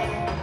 you.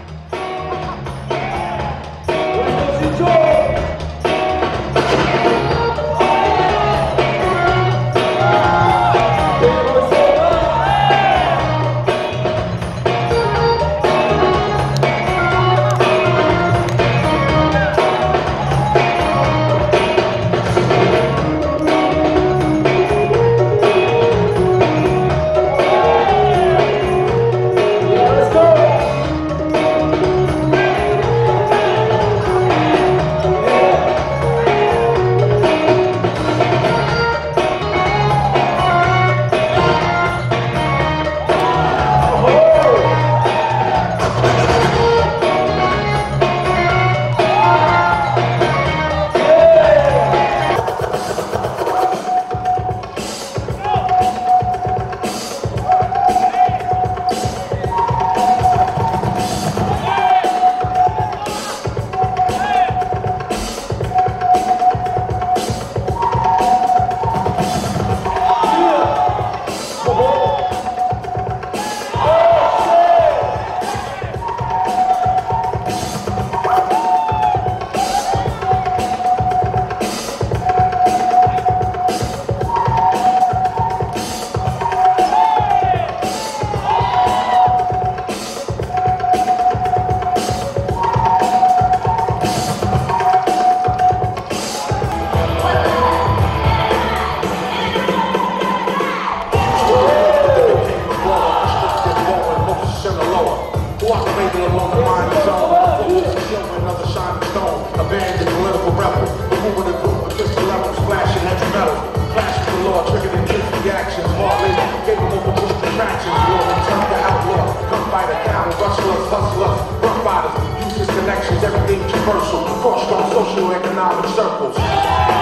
Cooperating along the line of zone. Focus is showing another shining stone. Abandoned political rebel. Removing the group with pistol levels, flashing heavy metal. Clash the law, triggered intense reactions. Gave them over push distractions. War return to outlaw. Come fight a cattle, rustlers, hustlers, rough riders. Use his connections, everything traversal. Cross strong social economic circles.